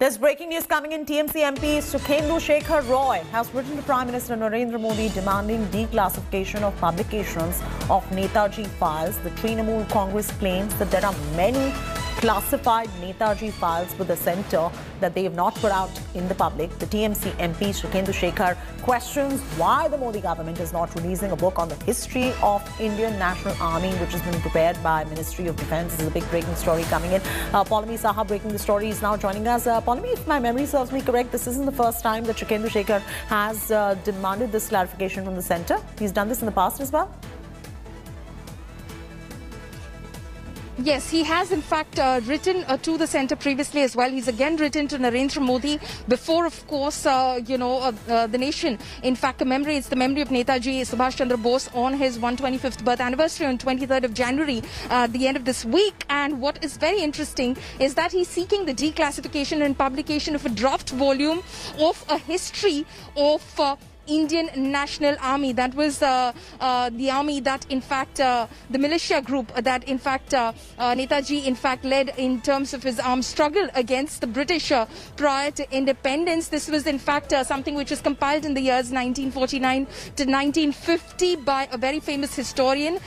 There's breaking news coming in. TMC MP Sukhendu Shekhar Roy has written to Prime Minister Narendra Modi demanding declassification of publications of Netaji files. The Trinamool Congress claims that there are many classified Netaji files with the centre that they have not put out in the public. The TMC MP Sukhendu Shekhar questions why the Modi government is not releasing a book on the history of Indian National Army, which has been prepared by Ministry of Defence. This is a big breaking story coming in. Uh, Poulomi Saha breaking the story is now joining us. Uh, if my memory serves me correct, this isn't the first time that Sukhendu Shekhar has uh, demanded this clarification from the centre. He's done this in the past as well. Yes, he has in fact uh, written uh, to the centre previously as well. He's again written to Narendra Modi before, of course, uh, you know, uh, uh, the nation. In fact, commemorates the memory of Netaji Subhash Chandra Bose on his 125th birth anniversary on 23rd of January, uh, the end of this week. And what is very interesting is that he's seeking the declassification and publication of a draft volume of a history of Indian National Army. That was uh, uh, the army that, in fact, uh, the militia group that, in fact, uh, uh, Netaji, in fact, led in terms of his armed struggle against the British uh, prior to independence. This was, in fact, something which was compiled in the years 1949 to 1950 by a very famous historian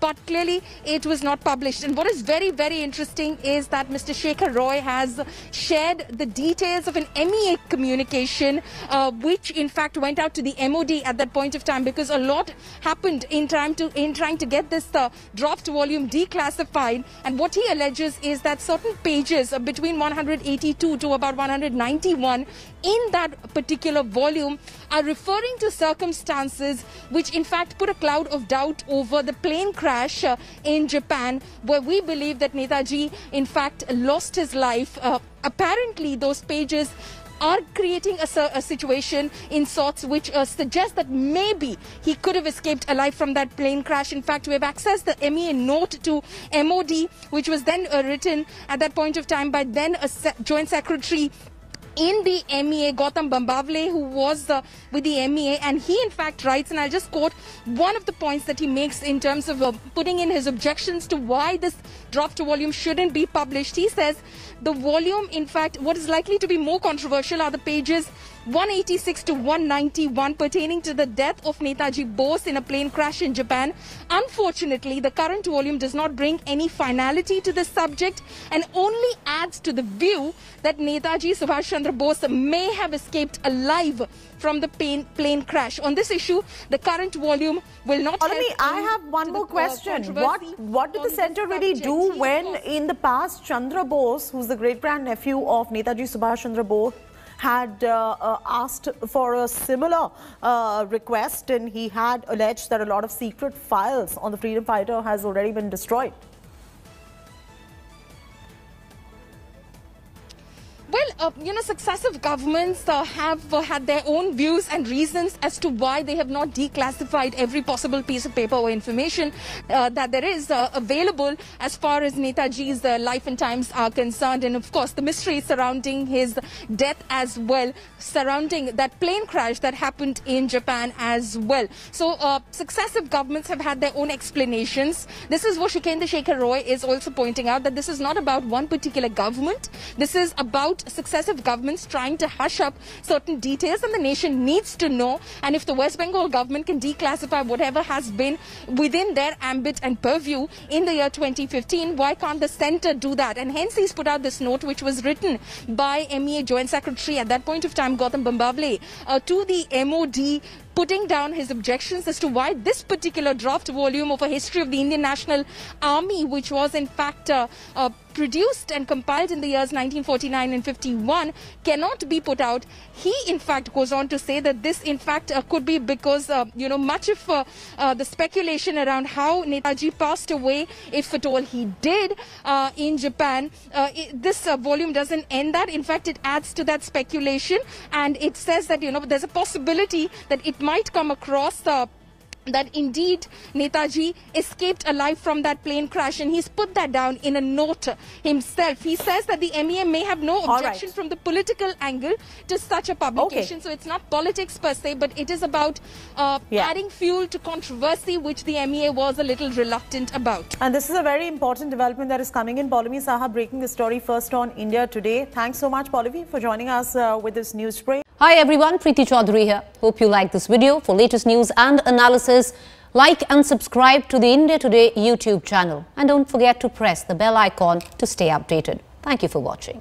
but clearly it was not published. And what is very, very interesting is that Mr. Shekhar Roy has shared the details of an MEA communication, uh, which in fact went out to the MOD at that point of time because a lot happened in trying to in trying to get this uh, draft volume declassified. And what he alleges is that certain pages uh, between 182 to about 191 in that particular volume are referring to circumstances which in fact put a cloud of doubt over the plane plane crash uh, in Japan where we believe that Netaji in fact lost his life. Uh, apparently those pages are creating a, a, situation in sorts which uh, suggests that maybe he could have escaped alive from that plane crash. In fact, we have accessed the MEA note to MOD, which was then uh, written at that point of time by then a Joint Secretary in the MEA, Gautam Bambawale, who was uh, with the MEA, and he in fact writes, and I'll just quote one of the points that he makes in terms of uh, putting in his objections to why this draft volume shouldn't be published. He says the volume, in fact, what is likely to be more controversial are the pages 186 to 191 pertaining to the death of Netaji Bose in a plane crash in Japan. Unfortunately, the current volume does not bring any finality to the subject and only adds to the view that Netaji Subhash Chandra Bose may have escaped alive from the plane, plane crash. On this issue, the current volume will not Alami, I have one more question. What, what did the centre really do when in the past Chandra Bose, who's the great-grandnephew of Netaji Subhash Chandra Bose, had uh, uh, asked for a similar uh, request and he had alleged that a lot of secret files on the freedom fighter has already been destroyed. Well, uh, you know, successive governments uh, have uh, had their own views and reasons as to why they have not declassified every possible piece of paper or information uh, that there is uh, available as far as Netaji's uh, life and times are concerned. And of course, the mystery surrounding his death as well, surrounding that plane crash that happened in Japan as well. So, successive governments have had their own explanations. This is what Sukhendu Shekhar Roy is also pointing out that this is not about one particular government. This is about successive governments trying to hush up certain details and the nation needs to know. And if the West Bengal government can declassify whatever has been within their ambit and purview in the year 2015, why can't the centre do that? And hence he's put out this note which was written by MEA Joint Secretary at that point of time, Gautam Bambawale, uh, to the MOD putting down his objections as to why this particular draft volume of a history of the Indian National Army, which was in fact uh, uh, produced and compiled in the years 1949 and 51 cannot be put out. He, in fact, goes on to say that this, in fact, uh, could be because, uh, you know, much of uh, uh the speculation around how Netaji passed away, if at all he did, uh, in Japan, uh, it, this volume doesn't end that. In fact, it adds to that speculation and it says that, you know, there's a possibility that it might come across that indeed Netaji escaped alive from that plane crash and he's put that down in a note himself. He says that the MEM may have no objection right. from the political angle to such a publication. So it's not politics per se, but it is about uh, Yeah. adding fuel to controversy, which the MEA was a little reluctant about. And this is a very important development that is coming in. Poulomi Saha breaking the story first on India Today. Thanks so much, Poulomi, for joining us uh, with this news break. Hi everyone, Preeti Chaudhary here. Hope you like this video. For latest news and analysis, like and subscribe to the India Today YouTube channel. And don't forget to press the bell icon to stay updated. Thank you for watching.